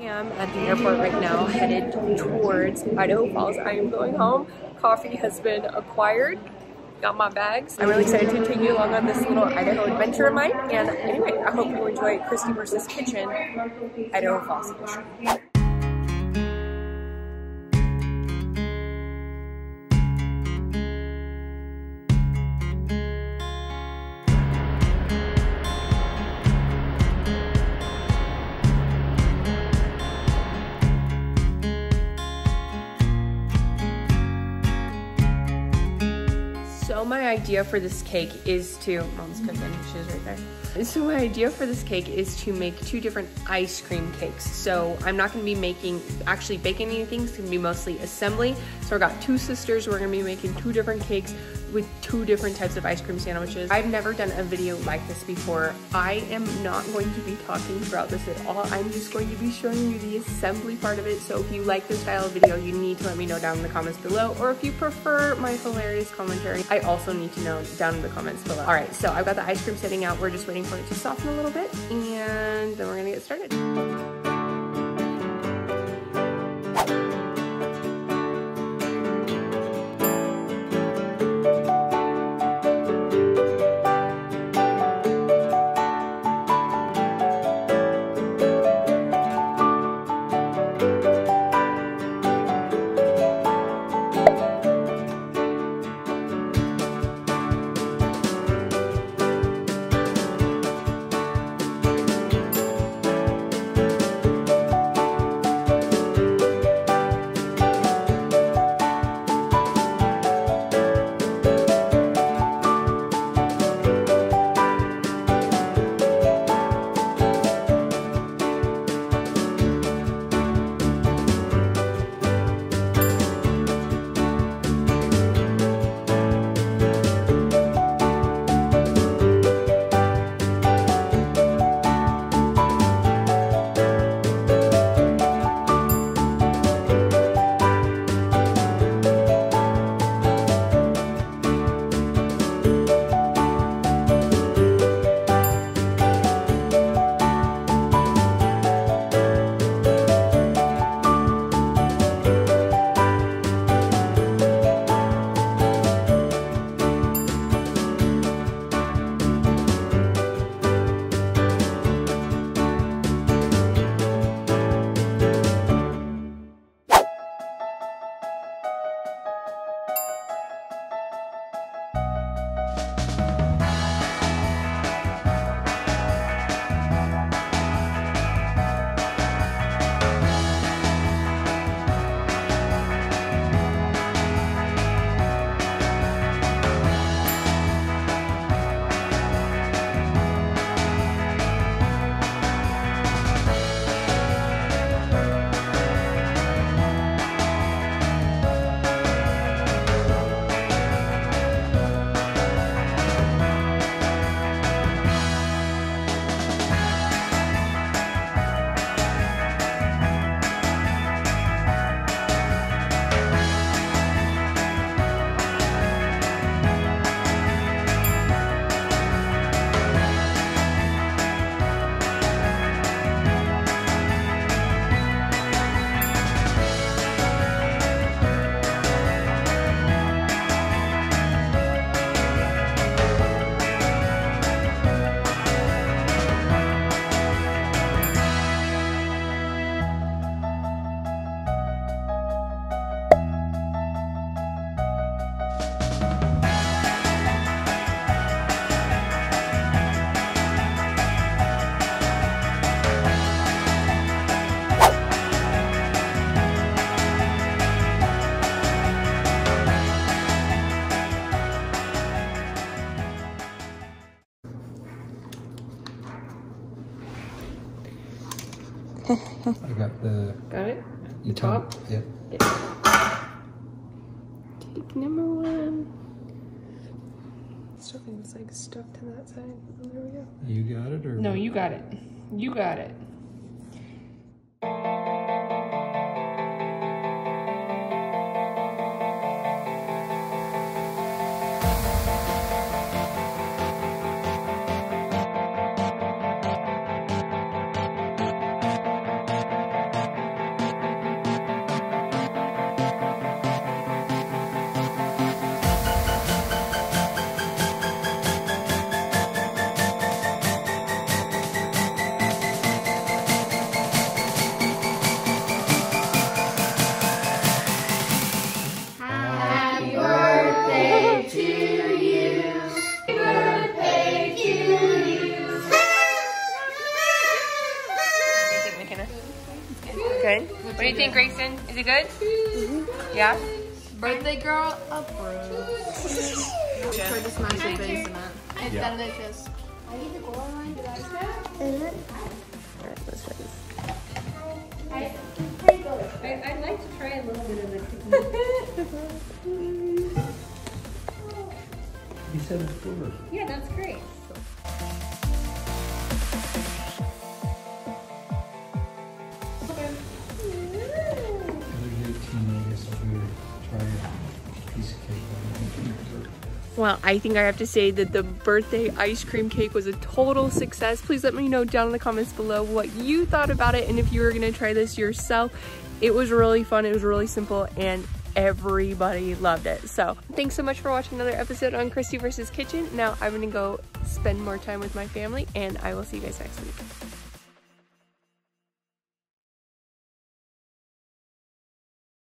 am at the airport right now, headed towards Idaho Falls. I am going home. Coffee has been acquired. Got my bags. I'm really excited to take you along on this little Idaho adventure of mine. And anyway, I hope you enjoy Kristie versus Kitchen, Idaho Falls edition. My idea for this cake is to, mom's cooking, she's right there. So my idea for this cake is to make two different ice cream cakes. So I'm not gonna be making, actually baking anything, it's gonna be mostly assembly. So I got two sisters, we're gonna be making two different cakes with two different types of ice cream sandwiches. I've never done a video like this before. I am not going to be talking throughout this at all. I'm just going to be showing you the assembly part of it. So if you like this style of video, you need to let me know down in the comments below. Or if you prefer my hilarious commentary, also need to know down in the comments below. All right, so I've got the ice cream sitting out. We're just waiting for it to soften a little bit and then we're gonna get started. I got the. Got it? The top? Yeah. yeah. Take number one. Stuffing's like stuck to that side. Oh, there we go. You got it or? No, you got it. You got it. What think, Grayson? Is it good? Yeah? Birthday girl approved. Try to smash your face in it. It's Yeah. delicious. Alright, let's try this. I'd like to try a little bit of the cookie. You said it's good. Yeah, that's great. Well, I think I have to say that the birthday ice cream cake was a total success. Please let me know down in the comments below what you thought about it and if you were gonna try this yourself. It was really fun, it was really simple, and everybody loved it. So thanks so much for watching another episode on Kristie versus Kitchen. Now I'm gonna go spend more time with my family and I will see you guys next week.